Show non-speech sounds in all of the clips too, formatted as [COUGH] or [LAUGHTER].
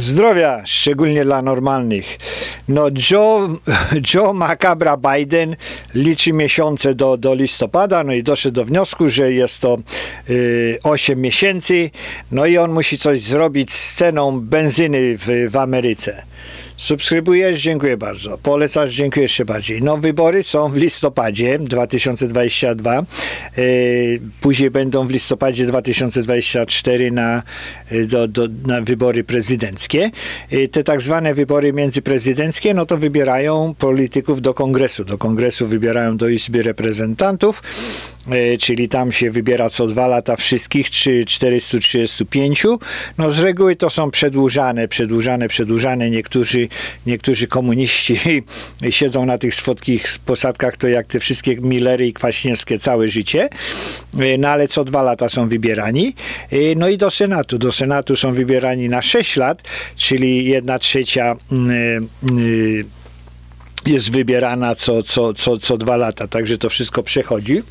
Zdrowia, szczególnie dla normalnych. No Joe, Joe Macabra Biden liczy miesiące do, do listopada, no i doszedł do wniosku, że jest to y, 8 miesięcy, no i on musi coś zrobić z ceną benzyny w, w Ameryce. Subskrybujesz? Dziękuję bardzo. Polecasz? Dziękuję jeszcze bardziej. No, wybory są w listopadzie 2022. E, później będą w listopadzie 2024 na, e, do, do, na wybory prezydenckie. E, te tak zwane wybory międzyprezydenckie, no to wybierają polityków do kongresu. Do kongresu wybierają do Izby Reprezentantów czyli tam się wybiera co dwa lata wszystkich, czy 435. No z reguły to są przedłużane, przedłużane, przedłużane. Niektórzy niektórzy komuniści [LAUGHS] siedzą na tych słodkich posadkach, to jak te wszystkie Millery i Kwaśniewskie całe życie, e, no ale co dwa lata są wybierani. E, no i do Senatu. Do Senatu są wybierani na 6 lat, czyli jedna trzecia yy, jest wybierana co, co, co, co dwa lata, także to wszystko przechodzi.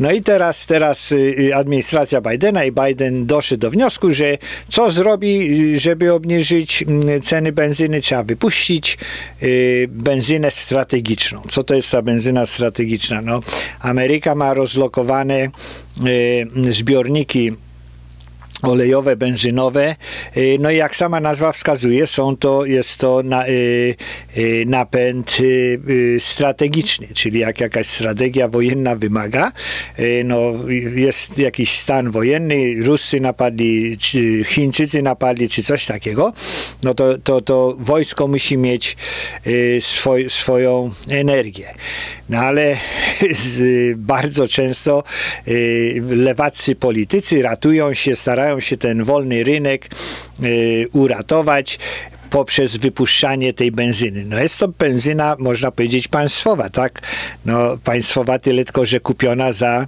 No i teraz, teraz y, y, administracja Bidena i Biden doszedł do wniosku, że co zrobi, y, żeby obniżyć mm, ceny benzyny, trzeba wypuścić benzynę strategiczną. Co to jest ta benzyna strategiczna? No, Ameryka ma rozlokowane zbiorniki olejowe, benzynowe. Y, no i jak sama nazwa wskazuje, są to, jest to na, y, y, napęd strategiczny, czyli jak jakaś strategia wojenna wymaga, no jest jakiś stan wojenny, Ruscy napadli, czy Chińczycy napadli, czy coś takiego, no to, to, to wojsko musi mieć swoj, swoją energię. No ale [LAUGHS] bardzo często lewacy politycy ratują się, starają starają się ten wolny rynek y, uratować poprzez wypuszczanie tej benzyny. No jest to benzyna, można powiedzieć, państwowa, tak? No państwowa tyle tylko, że kupiona za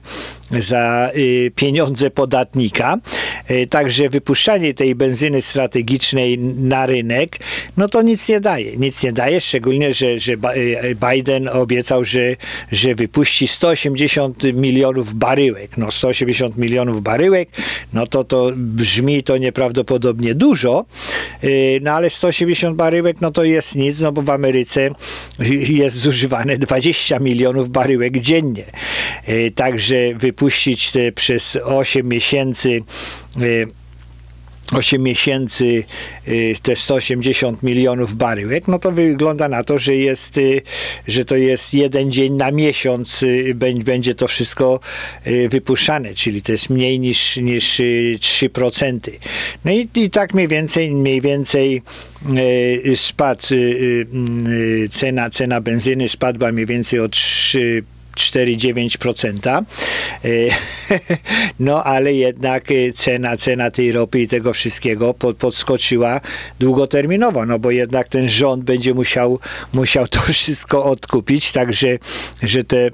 za y, pieniądze podatnika. Y, także wypuszczanie tej benzyny strategicznej na rynek, no to nic nie daje. Nic nie daje, szczególnie, że, że y, Biden obiecał, że, że wypuści 180 milionów baryłek. No 180 milionów baryłek, no to to brzmi to nieprawdopodobnie dużo, no ale 180 baryłek, no to jest nic, no bo w Ameryce jest zużywane 20 milionów baryłek dziennie. Także wypuszczenie puścić te przez 8 miesięcy 8 e, miesięcy e, te 180 milionów baryłek, no to wygląda na to, że jest, e, że to jest jeden dzień na miesiąc będzie to wszystko wypuszczane, czyli to jest mniej niż, niż 3%. No i, i tak mniej więcej, mniej więcej spadł cena, cena benzyny spadła mniej więcej o 3 4,9%. E, [LAUGHS] no ale jednak e, cena, cena tej ropy i tego wszystkiego podskoczyła długoterminowo, no bo jednak ten rząd będzie musiał, musiał to [LAUGHS] wszystko odkupić, także że te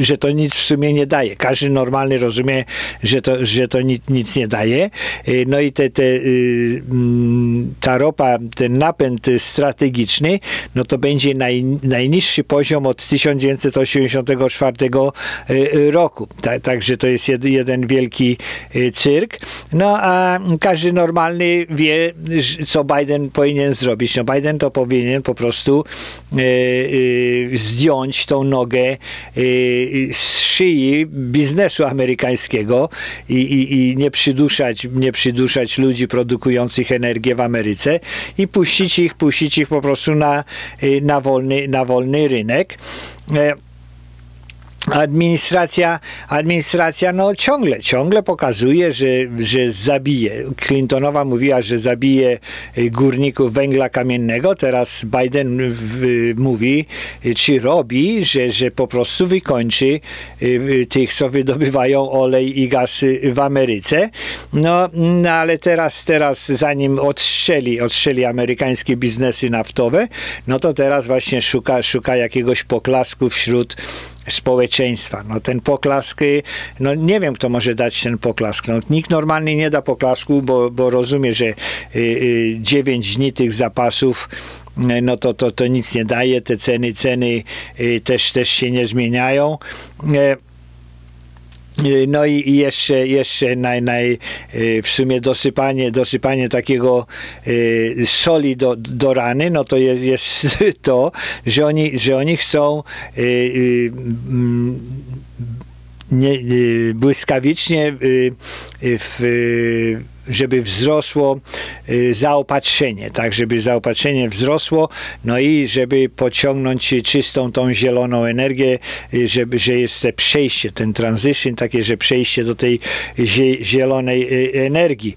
że to nic w sumie nie daje. Każdy normalny rozumie, że to, że to nic, nic nie daje. Yy, no i te, te, yy, mm, ta ropa, ten napęd strategiczny, no to będzie naj, najniższy poziom od 1984 roku. Także to jest jed, jeden wielki cyrk. No a każdy normalny wie, co Biden powinien zrobić. No Biden to powinien po prostu zdjąć tą nogę Y, z szyi biznesu amerykańskiego i, i, i nie, przyduszać, nie przyduszać ludzi produkujących energię w Ameryce i puścić ich, puścić ich po prostu na, y, na, wolny, na wolny rynek. Administracja, administracja no ciągle, ciągle pokazuje, że, że zabije. Clintonowa mówiła, że zabije y, górników węgla kamiennego, teraz Biden mówi, y, czy robi, że, że po prostu wykończy y, tych, co wydobywają olej i gaz w Ameryce. No, no ale teraz, teraz zanim odstrzeli, odstrzeli amerykańskie biznesy naftowe, no to teraz właśnie szuka, szuka jakiegoś poklasku wśród społeczeństwa. No ten poklask, y, no nie wiem, kto może dać ten poklask. No, nikt normalnie nie da poklasku, bo, bo rozumie, że y, y, 9 dni tych zapasów no to, to, to nic nie daje, te ceny, ceny też, też się nie zmieniają. Y, no i jeszcze, jeszcze naj, naj, y, w sumie dosypanie, dosypanie takiego y, soli do, do rany, no to jest, jest [LAUGHS] to, że oni, że oni chcą mm, nie, błyskawicznie w żeby wzrosło y, zaopatrzenie, tak, żeby zaopatrzenie wzrosło, no i żeby pociągnąć czystą tą zieloną energię, y, żeby, że jest te przejście, ten transition, takie, że przejście do tej zielonej y, energii.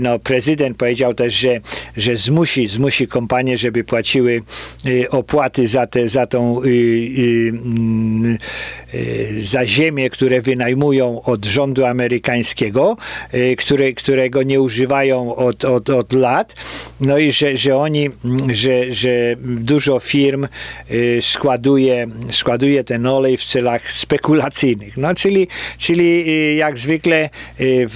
No, prezydent powiedział też, że, że zmusi, zmusi kompanie, żeby płaciły opłaty za, te, za tą mm, za ziemię, które wynajmują od rządu amerykańskiego, które, którego nie używają od, od, od lat, no i że, że oni, że, że dużo firm y, składuje, składuje ten olej w celach spekulacyjnych. No, czyli, czyli y, jak zwykle y,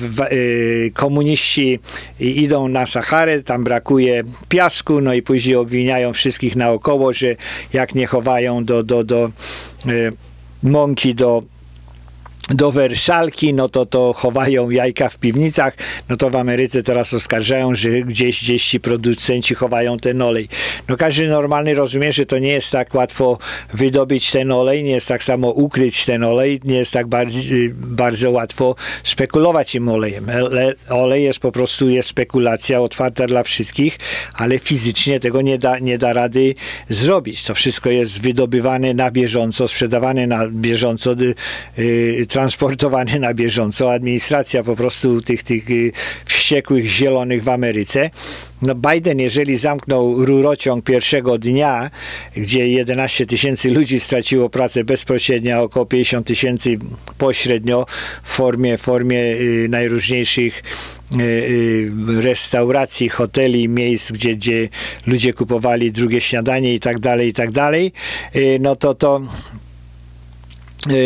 komuniści idą na Saharę, tam brakuje piasku, no i później obwiniają wszystkich naokoło, że jak nie chowają do, do, do mąki do do wersalki, no to to chowają jajka w piwnicach, no to w Ameryce teraz oskarżają, że gdzieś, gdzieś ci producenci chowają ten olej. No każdy normalny rozumie, że to nie jest tak łatwo wydobyć ten olej, nie jest tak samo ukryć ten olej, nie jest tak bardzo, łatwo spekulować tym olejem. Olej jest po prostu, jest spekulacja otwarta dla wszystkich, ale fizycznie tego nie da, nie da rady zrobić. To wszystko jest wydobywane na bieżąco, sprzedawane na bieżąco, yy, transportowany na bieżąco. Administracja po prostu tych, tych y, wściekłych zielonych w Ameryce. No Biden, jeżeli zamknął rurociąg pierwszego dnia, gdzie 11 tysięcy ludzi straciło pracę bezpośrednio, około 50 tysięcy pośrednio w formie, formie y, najróżniejszych y, restauracji, hoteli, miejsc, gdzie, gdzie ludzie kupowali drugie śniadanie i tak dalej, i tak dalej, no to to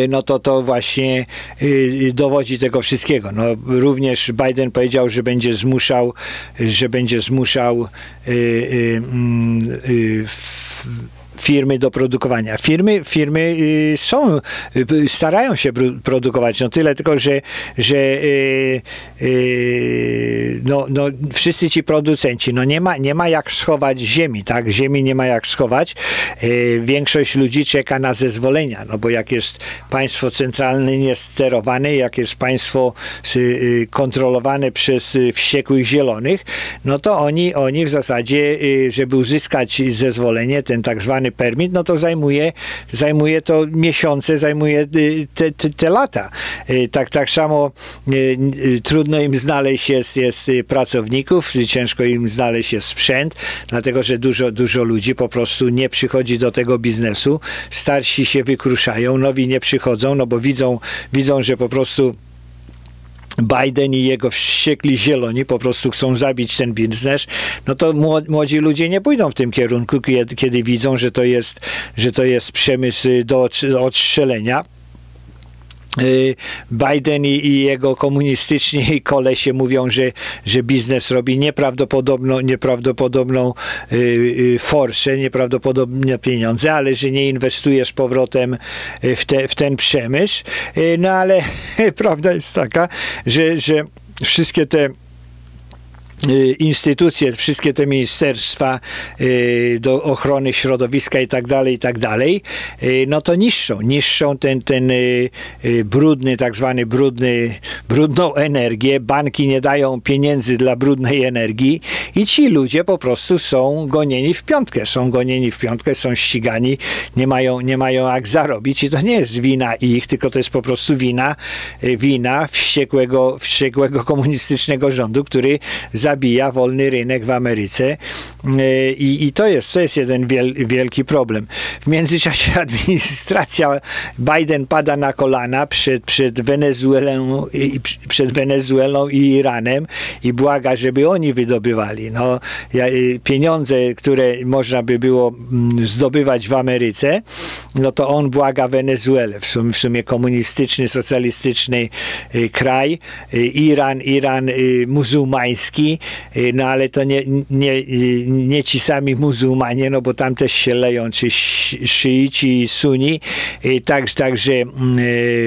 no to to właśnie y, dowodzi tego wszystkiego. No, również Biden powiedział, że będzie zmuszał, że będzie zmuszał y, mm, firmy do produkowania. Firmy, firmy y, są, y, starają się produkować, no tyle tylko, że, że y, no, no, wszyscy ci producenci, no nie ma, nie ma jak schować ziemi, tak? Ziemi nie ma jak schować. Większość ludzi czeka na zezwolenia, no bo jak jest państwo centralne niesterowane, jak jest państwo kontrolowane przez wściekłych zielonych, no to oni, oni w zasadzie, żeby uzyskać zezwolenie, ten tak zwany permit, no to zajmuje, zajmuje to miesiące, zajmuje y, te, te, te lata. Y, tak, tak samo y, trudno im znaleźć jest, jest pracowników, ciężko im znaleźć jest sprzęt, dlatego że dużo, dużo ludzi po prostu nie przychodzi do tego biznesu. Starsi się wykruszają, nowi nie przychodzą, no bo widzą, widzą że po prostu Biden i jego wściekli zieloni po prostu chcą zabić ten biznes, no to młodzi ludzie nie pójdą w tym kierunku, kiedy, widzą, że to jest, że to jest przemysł do odstrzelenia. Y, Biden i, i, jego komunistyczni [LAUGHS] kolesie mówią, że, że biznes robi nieprawdopodobną, nieprawdopodobną y, y, forsę, nieprawdopodobne pieniądze, ale że nie inwestuje z powrotem y, w, te, w ten przemysł. No ale [LAUGHS] prawda jest taka, że, że wszystkie te instytucje, wszystkie te ministerstwa y, do ochrony środowiska i tak dalej, i tak dalej, y, no to niszczą, niszczą ten, ten brudny, tak zwany brudny, brudną energię, banki nie dają pieniędzy dla brudnej energii i ci ludzie po prostu są gonieni w piątkę, są gonieni w piątkę, są ścigani, nie mają, nie mają jak zarobić i to nie jest wina ich, tylko to jest po prostu wina, wina wściekłego, wściekłego komunistycznego rządu, który za zabija wolny rynek w Ameryce e, i, i to, jest, to jest jeden wiel, wielki problem. W międzyczasie [LAUGHS] administracja Biden pada na kolana przed, przed, Wenezuelą, przed Wenezuelą i Iranem i błaga, żeby oni wydobywali. No, pieniądze, które można by było mm, zdobywać w Ameryce, no to on błaga Wenezuelę, w sumie, w sumie komunistyczny, socjalistyczny y, kraj, y, Iran, Iran y, muzułmański, no ale to nie, nie, nie ci sami muzułmanie, no bo tam też się leją, czy szyici i suni, tak, także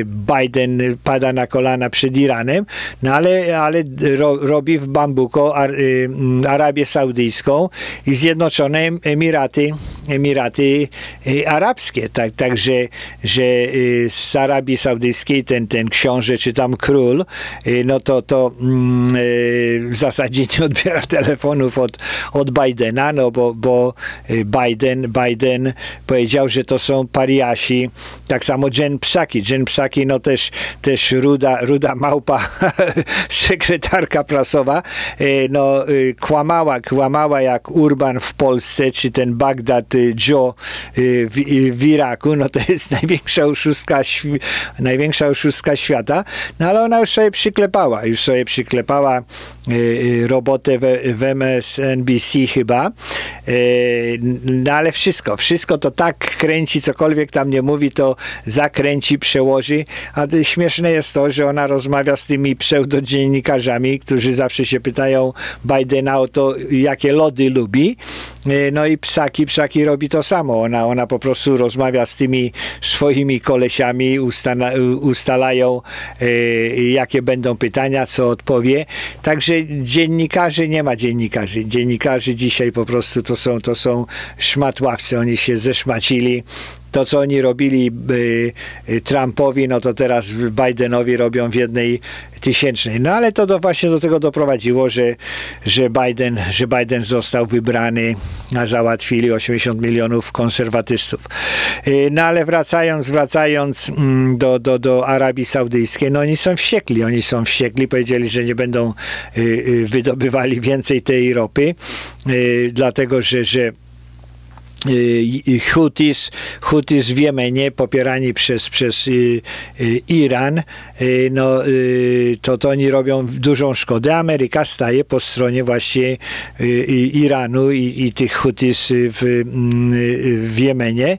Biden pada na kolana przed Iranem, no ale, ale ro, robi w Bambuko Arabię Saudyjską i Zjednoczone Emiraty, Emiraty Arabskie, tak, także że z Arabii Saudyjskiej ten, ten książę czy tam król, no to, to mm, w zasadzie nie odbiera telefonów od, od Bidena, no bo, bo Biden, Biden powiedział, że to są pariasi. Tak samo Jen Psaki. Jen Psaki, no też, też ruda, ruda małpa, [LAUGHS] sekretarka prasowa, no kłamała, kłamała jak Urban w Polsce, czy ten Bagdad Joe w, w Iraku, no to jest [LAUGHS] największa oszustka, największa oszustka świata, no ale ona już sobie przyklepała, już sobie przyklepała robotę w, w MSNBC chyba, no ale wszystko, wszystko to tak kręci, cokolwiek tam nie mówi, to zakręci, przełoży, a śmieszne jest to, że ona rozmawia z tymi pseudodziennikarzami, którzy zawsze się pytają Bidena o to, jakie lody lubi, no i psaki, psaki robi to samo, ona, ona po prostu rozmawia z tymi swoimi kolesiami, ustala, ustalają jakie będą pytania, co odpowie, także dziennikarzy nie ma dziennikarzy, dziennikarzy dzisiaj po prostu to są, to są szmatławcy, oni się zeszmacili, to, co oni robili y, Trumpowi, no to teraz Bidenowi robią w jednej tysięcznej. No ale to do, właśnie do tego doprowadziło, że, że, Biden, że Biden został wybrany, a załatwili 80 milionów konserwatystów. Y, no ale wracając, wracając mm, do, do, do Arabii Saudyjskiej, no oni są wściekli, oni są wściekli, powiedzieli, że nie będą y, wydobywali więcej tej ropy, dlatego że, że Hutis, Hutis w Jemenie popierani przez, przez Iran, no, to, to oni robią dużą szkodę. Ameryka staje po stronie właśnie Iranu i, i tych Hutis w, w Jemenie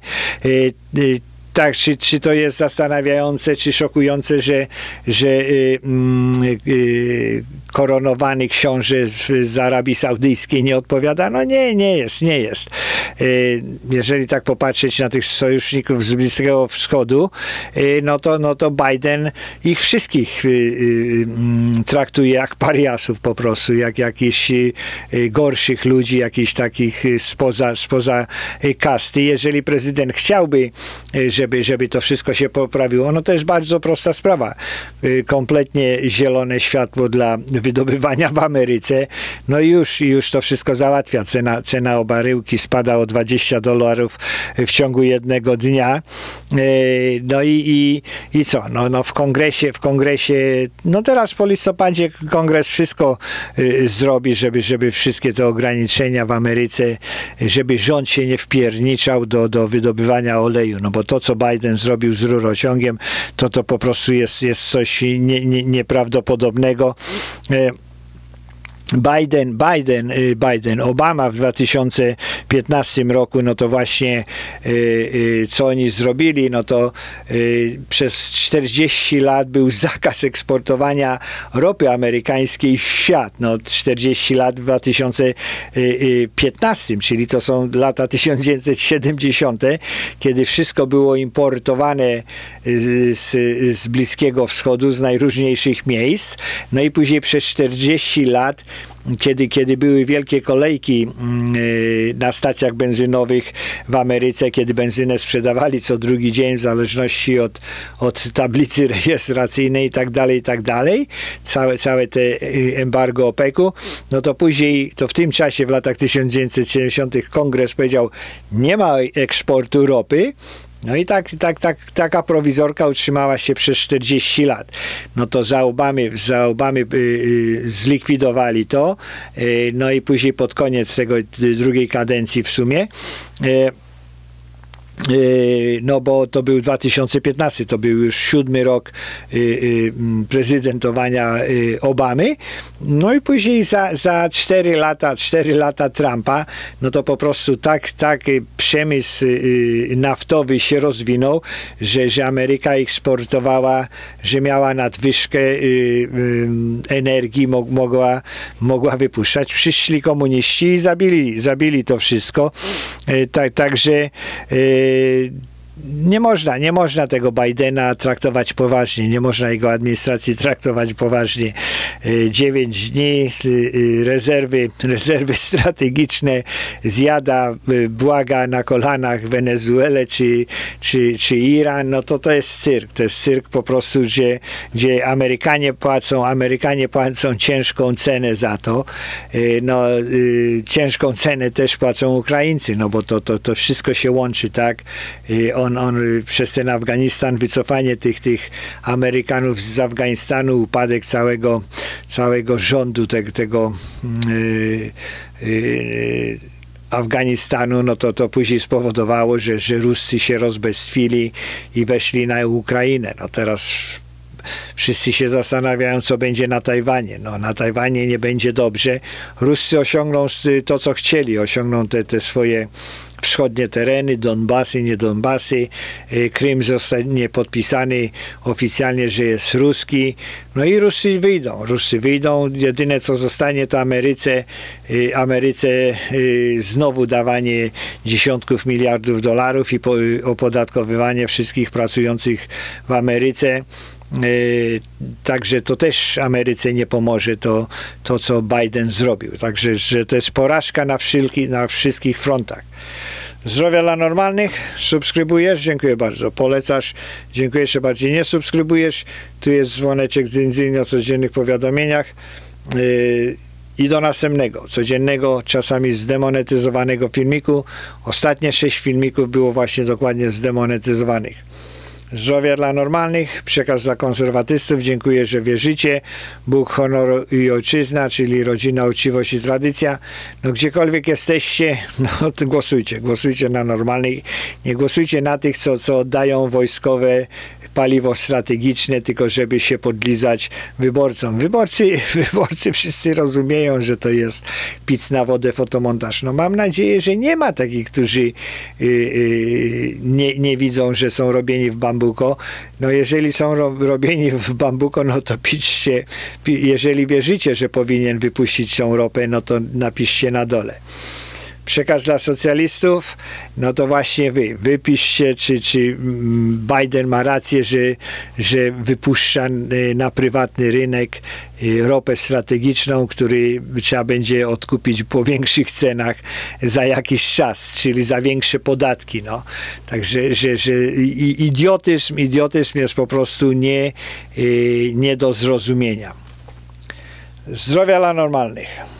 tak, czy, czy to jest zastanawiające, czy szokujące, że, że y, y, koronowany książę z Arabii Saudyjskiej nie odpowiada? No nie, nie jest, nie jest. Y, jeżeli tak popatrzeć na tych sojuszników z Bliskiego Wschodu, y, no, to, no to Biden ich wszystkich y, mm, traktuje jak pariasów po prostu, jak jakichś gorszych ludzi, jakichś takich spoza, spoza kasty. Jeżeli prezydent chciałby, że żeby, żeby to wszystko się poprawiło. No to jest bardzo prosta sprawa. Kompletnie zielone światło dla wydobywania w Ameryce. No już, już to wszystko załatwia. Cena, cena obaryłki spada o 20 dolarów w ciągu jednego dnia. Y, no i, i, i co? No, no w kongresie, w kongresie, no teraz po listopadzie kongres wszystko y, zrobi, żeby, żeby wszystkie te ograniczenia w Ameryce, żeby rząd się nie wpierniczał do, do wydobywania oleju. No bo to, co Biden zrobił z rurociągiem, to to po prostu jest, jest coś nie, nie, nieprawdopodobnego. Eh, Biden, Biden, y, Biden, Obama w 2015 roku, no to właśnie y, y, co oni zrobili, no to przez 40 lat był [LAUGHS] zakaz eksportowania ropy amerykańskiej w świat. No 40 lat w 2015, czyli to są lata 1970, kiedy wszystko było importowane z, z Bliskiego Wschodu, z najróżniejszych miejsc. No i później przez 40 lat kiedy, kiedy były wielkie kolejki mm, y, na stacjach benzynowych w Ameryce, kiedy benzynę sprzedawali co drugi dzień w zależności od, od tablicy [LAUGHS] rejestracyjnej i tak dalej, i tak dalej, całe, całe te y, embargo OPEC-u, no to później, to w tym czasie w latach 1970 kongres powiedział, nie ma eksportu ropy, no i tak, tak, tak, taka prowizorka utrzymała się przez 40 lat. No to za Obamy, za Obamy y, y, zlikwidowali to, y, no i później pod koniec tego y, drugiej kadencji w sumie y, Y, no bo to był 2015, to był już siódmy rok prezydentowania Obamy, no i później za, za 4 lata, 4 lata Trumpa, no to po prostu tak, tak przemysł naftowy się rozwinął, że, że Ameryka eksportowała, że miała nadwyżkę energii, mogła, mogła wypuszczać. Przyszli komuniści i zabili, zabili to wszystko. Tak, także nie można, nie można tego Bidena traktować poważnie, nie można jego administracji traktować poważnie. E, dziewięć dni e, e, rezerwy, [LAUGHS] rezerwy strategiczne zjada, błaga na kolanach Wenezuelę czy, czy, czy Iran, no to to jest cyrk. To jest cyrk po prostu, gdzie, gdzie Amerykanie płacą, Amerykanie płacą ciężką cenę za to. No, ciężką cenę też płacą Ukraińcy, no bo to, to, to wszystko się łączy, tak? On, on przez ten Afganistan, wycofanie tych, tych Amerykanów z Afganistanu, upadek całego, całego rządu tego, tego yy, yy, Afganistanu, no to to później spowodowało, że, że Ruscy się rozbestwili i weszli na Ukrainę. No teraz wszyscy się zastanawiają, co będzie na Tajwanie. No, na Tajwanie nie będzie dobrze. Ruscy osiągną to, co chcieli, osiągną te, te swoje wschodnie tereny, Donbasy, nie Donbasy. E, Krym zostanie podpisany oficjalnie, że jest ruski. No i Rusy wyjdą. Rusy wyjdą. Jedyne co zostanie to Ameryce, e, Ameryce e, znowu dawanie dziesiątków miliardów dolarów i opodatkowywanie wszystkich pracujących w Ameryce. Także to też Ameryce nie pomoże to, to co Biden zrobił. Także że to jest porażka na, wszelki, na wszystkich frontach. Zdrowia dla normalnych, subskrybujesz, dziękuję bardzo. Polecasz, dziękuję jeszcze bardziej. Nie subskrybujesz, tu jest dzwoneczek z o codziennych powiadomieniach. Yy, I do następnego, codziennego, czasami zdemonetyzowanego filmiku. Ostatnie sześć filmików było właśnie dokładnie zdemonetyzowanych. Zdrowia dla normalnych, przekaz dla konserwatystów. Dziękuję, że wierzycie. Bóg, honor i ojczyzna, czyli rodzina, uczciwość i tradycja. No gdziekolwiek jesteście, [LAUGHS] no to głosujcie. Głosujcie na normalnych. Nie głosujcie na tych, co, co oddają wojskowe paliwo strategiczne, tylko żeby się podlizać wyborcom. Wyborcy, [LAUGHS] wyborcy wszyscy rozumieją, że to jest pic na wodę, fotomontaż. No mam nadzieję, że nie ma takich, którzy yy, yy, nie, nie widzą, że są robieni w bambuko. No jeżeli są ro, robieni w bambuko, no to piszcie, jeżeli wierzycie, że powinien wypuścić tą ropę, no to napiszcie na dole przekaz dla socjalistów, no to właśnie wy, wypiszcie, czy, czy mm, Biden ma rację, że, że wypuszcza y, na prywatny rynek y, ropę strategiczną, który trzeba będzie odkupić po [LAUGHS] większych cenach za jakiś czas, czyli za większe podatki. No. Także że, że idiotyzm, idiotyzm jest po prostu nie, y, nie do zrozumienia. Zdrowia dla normalnych.